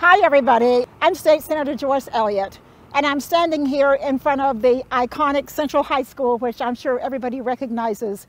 Hi, everybody. I'm State Senator Joyce Elliott, and I'm standing here in front of the iconic Central High School, which I'm sure everybody recognizes.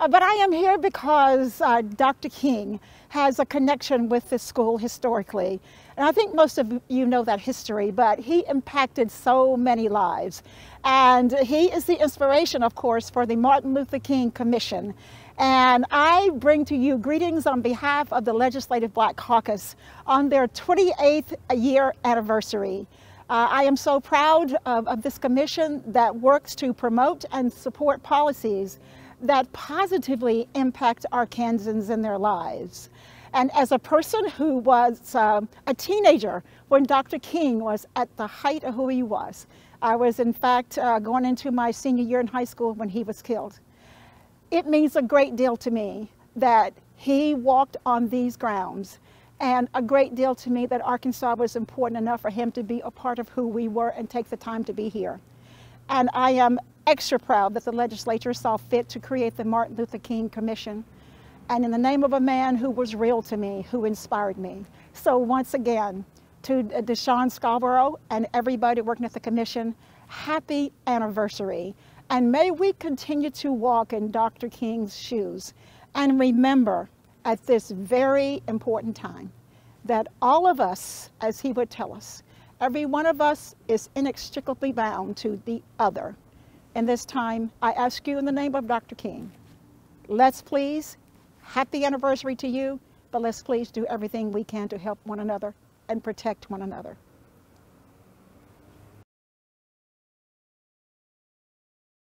Uh, but I am here because uh, Dr. King has a connection with this school historically. And I think most of you know that history, but he impacted so many lives. And he is the inspiration, of course, for the Martin Luther King Commission. And I bring to you greetings on behalf of the Legislative Black Caucus on their 28th year anniversary. Uh, I am so proud of, of, this commission that works to promote and support policies that positively impact Arkansans in their lives. And as a person who was uh, a teenager when Dr. King was at the height of who he was, I was in fact uh, going into my senior year in high school when he was killed. It means a great deal to me that he walked on these grounds and a great deal to me that Arkansas was important enough for him to be a part of who we were and take the time to be here. And I am extra proud that the legislature saw fit to create the Martin Luther King Commission and in the name of a man who was real to me, who inspired me. So once again, to uh, DuShun Scarbrough and everybody working at the commission, happy anniversary. And may we continue to walk in Dr. King's shoes and remember at this very important time that all of us, as he would tell us, every one of us is inextricably bound to the other. In this time, I ask you in the name of Dr. King, let's please, happy anniversary to you, but let's please do everything we can to help one another and protect one another.